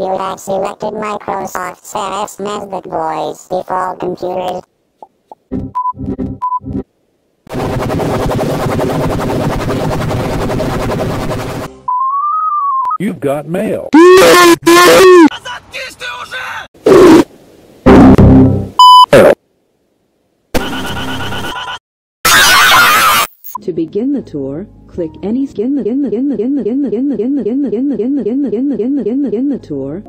You have selected Microsoft Service Method Voice default computers. You've got mail. To begin the tour, click any skin the in the in the in the in the in the in the in the in the in the in the in the in the in the in the the tour.